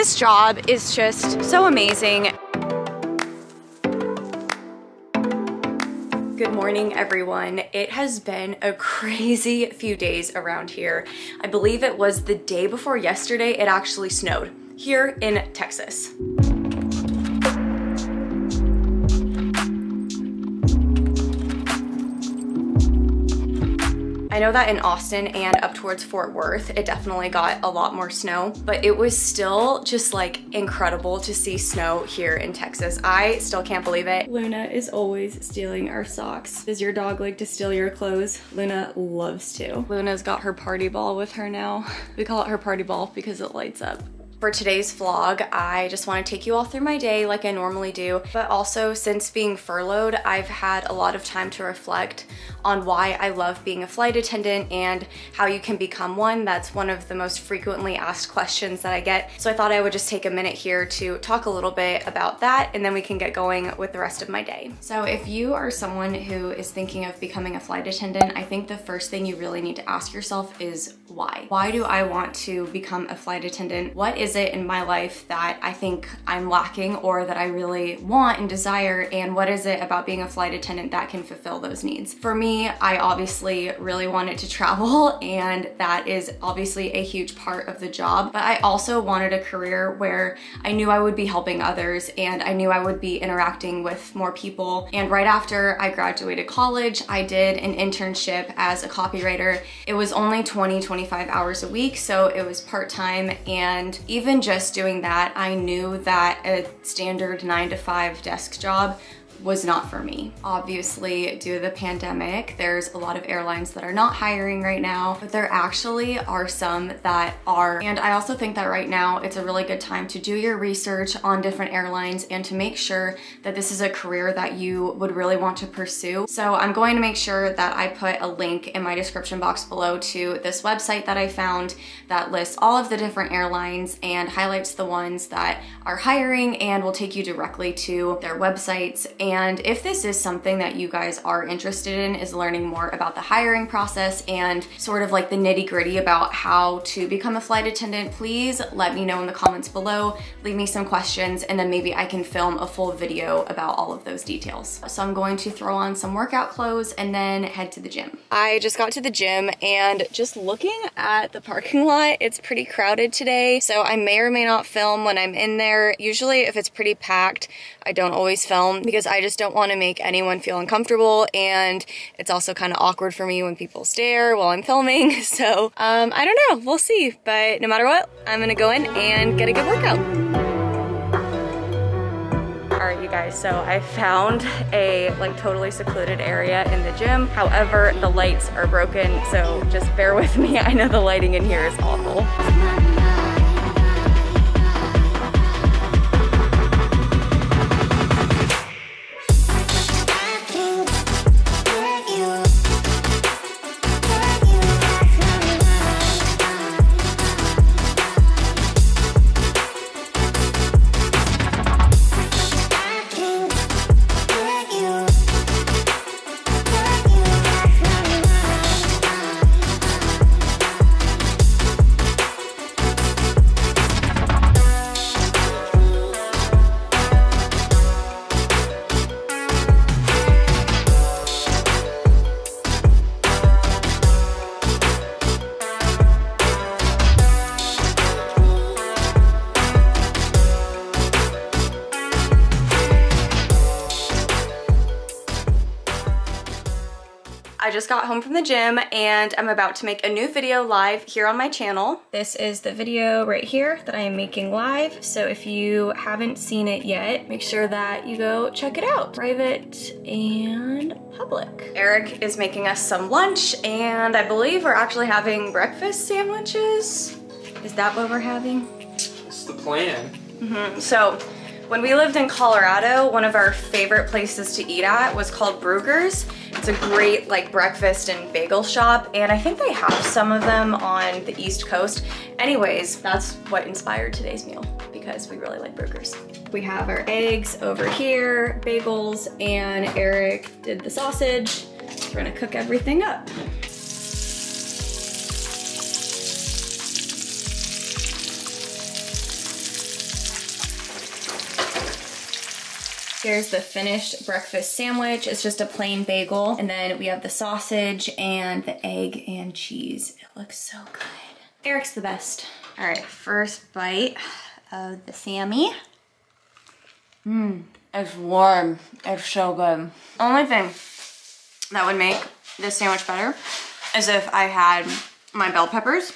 this job is just so amazing. Good morning, everyone. It has been a crazy few days around here. I believe it was the day before yesterday it actually snowed here in Texas. I know that in Austin and up towards Fort Worth, it definitely got a lot more snow, but it was still just like incredible to see snow here in Texas. I still can't believe it. Luna is always stealing our socks. Does your dog like to steal your clothes? Luna loves to. Luna's got her party ball with her now. We call it her party ball because it lights up. For today's vlog, I just want to take you all through my day like I normally do, but also since being furloughed, I've had a lot of time to reflect on why I love being a flight attendant and how you can become one. That's one of the most frequently asked questions that I get. So I thought I would just take a minute here to talk a little bit about that and then we can get going with the rest of my day. So if you are someone who is thinking of becoming a flight attendant, I think the first thing you really need to ask yourself is why? Why do I want to become a flight attendant? What is it in my life that I think I'm lacking or that I really want and desire? And what is it about being a flight attendant that can fulfill those needs? For me, I obviously really wanted to travel and that is obviously a huge part of the job. But I also wanted a career where I knew I would be helping others and I knew I would be interacting with more people. And right after I graduated college, I did an internship as a copywriter. It was only 20, 25 hours a week, so it was part-time. And even just doing that, I knew that a standard nine to five desk job was not for me. Obviously, due to the pandemic, there's a lot of airlines that are not hiring right now, but there actually are some that are. And I also think that right now it's a really good time to do your research on different airlines and to make sure that this is a career that you would really want to pursue. So I'm going to make sure that I put a link in my description box below to this website that I found that lists all of the different airlines and highlights the ones that are hiring and will take you directly to their websites and if this is something that you guys are interested in is learning more about the hiring process and sort of like the nitty gritty about how to become a flight attendant, please let me know in the comments below, leave me some questions, and then maybe I can film a full video about all of those details. So I'm going to throw on some workout clothes and then head to the gym. I just got to the gym and just looking at the parking lot, it's pretty crowded today. So I may or may not film when I'm in there. Usually if it's pretty packed, I don't always film because I just don't want to make anyone feel uncomfortable and it's also kind of awkward for me when people stare while I'm filming. So um, I don't know, we'll see. But no matter what, I'm gonna go in and get a good workout. All right, you guys, so I found a like totally secluded area in the gym. However, the lights are broken, so just bear with me. I know the lighting in here is awful. Got home from the gym and I'm about to make a new video live here on my channel. This is the video right here that I am making live. So if you haven't seen it yet, make sure that you go check it out. Private and public. Eric is making us some lunch and I believe we're actually having breakfast sandwiches. Is that what we're having? It's the plan. Mm -hmm. So when we lived in Colorado, one of our favorite places to eat at was called Bruegger's. It's a great like breakfast and bagel shop and I think they have some of them on the East Coast. Anyways, that's what inspired today's meal because we really like Bruegger's. We have our eggs over here, bagels, and Eric did the sausage. We're gonna cook everything up. Here's the finished breakfast sandwich. It's just a plain bagel. And then we have the sausage and the egg and cheese. It looks so good. Eric's the best. All right, first bite of the Sammy. Mmm, it's warm. It's so good. Only thing that would make this sandwich better is if I had my bell peppers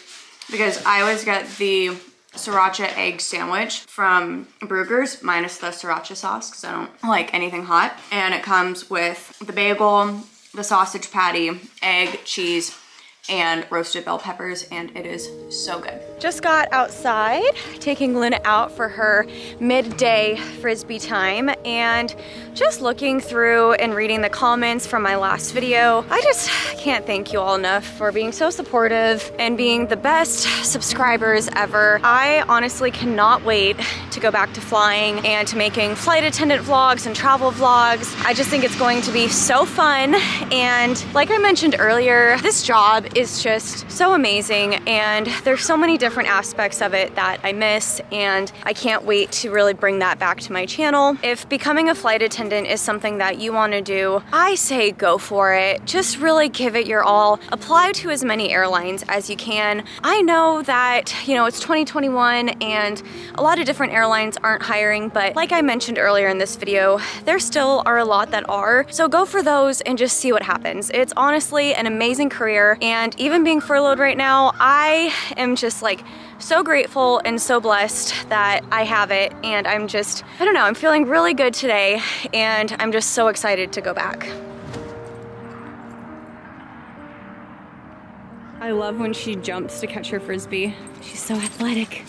because I always get the sriracha egg sandwich from Bruegger's minus the sriracha sauce because I don't like anything hot. And it comes with the bagel, the sausage patty, egg, cheese, and roasted bell peppers and it is so good. Just got outside taking Luna out for her midday frisbee time and just looking through and reading the comments from my last video. I just can't thank you all enough for being so supportive and being the best subscribers ever. I honestly cannot wait to go back to flying and to making flight attendant vlogs and travel vlogs. I just think it's going to be so fun and like I mentioned earlier, this job is just so amazing and there's so many different aspects of it that I miss and I can't wait to really bring that back to my channel. If becoming a flight attendant is something that you want to do, I say go for it. Just really give it your all. Apply to as many airlines as you can. I know that, you know, it's 2021 and a lot of different airlines aren't hiring, but like I mentioned earlier in this video, there still are a lot that are. So go for those and just see what happens. It's honestly an amazing career and and even being furloughed right now, I am just like so grateful and so blessed that I have it. And I'm just, I don't know, I'm feeling really good today. And I'm just so excited to go back. I love when she jumps to catch her frisbee. She's so athletic.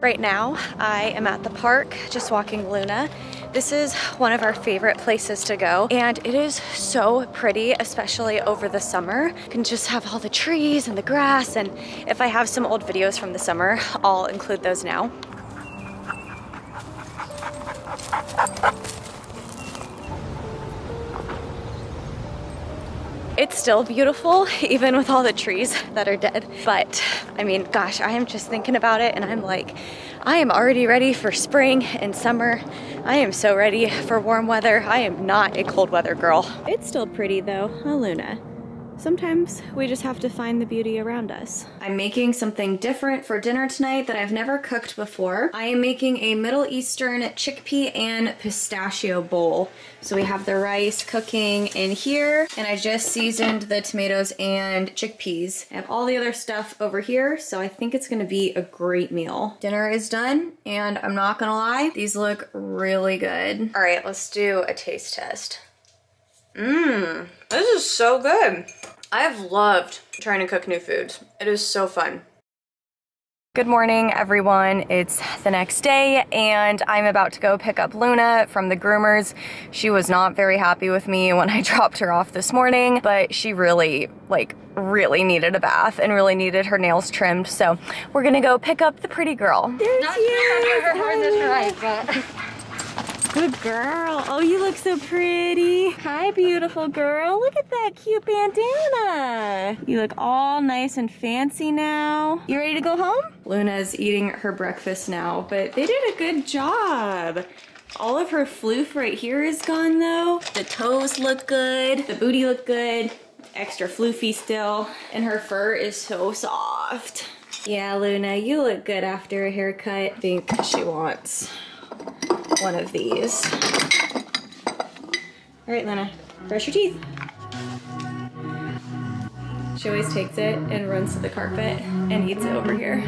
Right now, I am at the park just walking Luna. This is one of our favorite places to go and it is so pretty, especially over the summer. You can just have all the trees and the grass and if I have some old videos from the summer, I'll include those now. It's still beautiful, even with all the trees that are dead. But I mean, gosh, I am just thinking about it and I'm like, I am already ready for spring and summer. I am so ready for warm weather. I am not a cold weather girl. It's still pretty though, huh Luna? Sometimes we just have to find the beauty around us. I'm making something different for dinner tonight that I've never cooked before. I am making a Middle Eastern chickpea and pistachio bowl. So we have the rice cooking in here and I just seasoned the tomatoes and chickpeas. I have all the other stuff over here, so I think it's gonna be a great meal. Dinner is done and I'm not gonna lie, these look really good. All right, let's do a taste test. Mmm, this is so good. I have loved trying to cook new foods. It is so fun. Good morning, everyone. It's the next day, and I'm about to go pick up Luna from the groomers. She was not very happy with me when I dropped her off this morning, but she really, like, really needed a bath and really needed her nails trimmed. So we're gonna go pick up the pretty girl. There not she is. Her this right, but. Good girl. Oh, you look so pretty. Hi, beautiful girl. Look at that cute bandana. You look all nice and fancy now. You ready to go home? Luna's eating her breakfast now, but they did a good job. All of her floof right here is gone though. The toes look good. The booty look good. Extra floofy still. And her fur is so soft. Yeah, Luna, you look good after a haircut. I think she wants one of these. All right, Lena, brush your teeth. She always takes it and runs to the carpet and eats it over here.